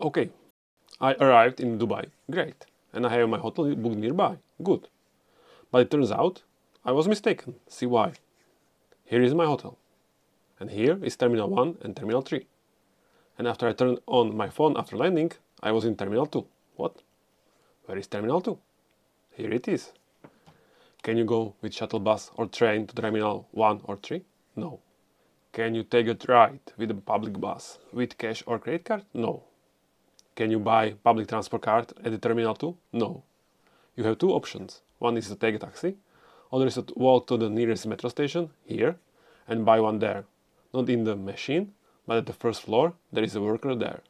Okay, I arrived in Dubai. Great. And I have my hotel booked nearby. Good. But it turns out I was mistaken. See why. Here is my hotel. And here is Terminal 1 and Terminal 3. And after I turned on my phone after landing, I was in Terminal 2. What? Where is Terminal 2? Here it is. Can you go with shuttle bus or train to Terminal 1 or 3? No. Can you take a ride with a public bus with cash or credit card? No. Can you buy public transport card at the Terminal 2? No. You have two options. One is to take a taxi, other is to walk to the nearest metro station, here, and buy one there. Not in the machine, but at the first floor, there is a worker there.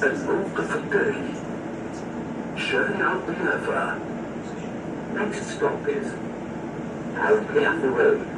Erstens Verstehen. Schönau River. Next stop is Outlaw Road.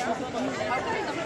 赤いの?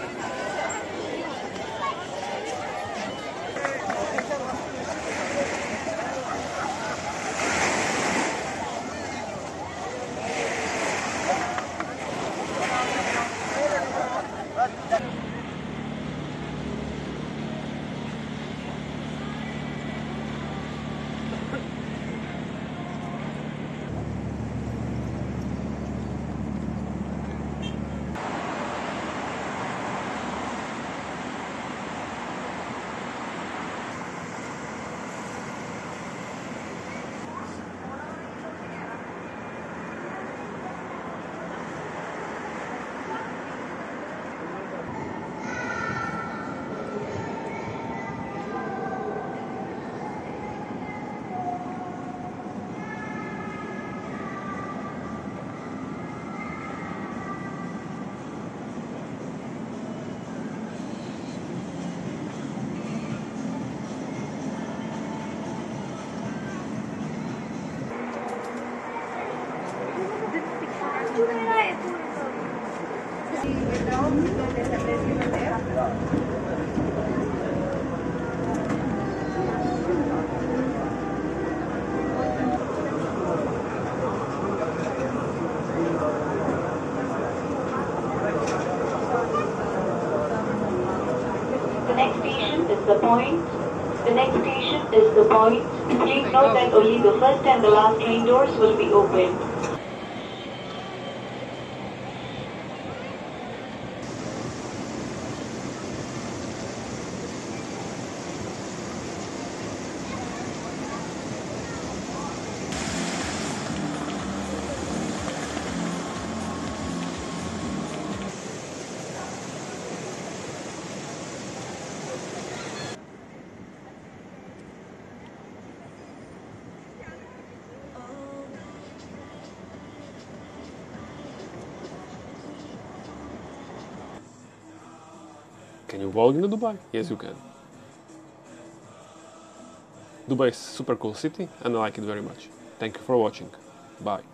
Next station is the point. The next station is the point. Please note that only the first and the last train doors will be opened. Can you walk into Dubai? Yes, you can. Dubai is super cool city and I like it very much. Thank you for watching. Bye.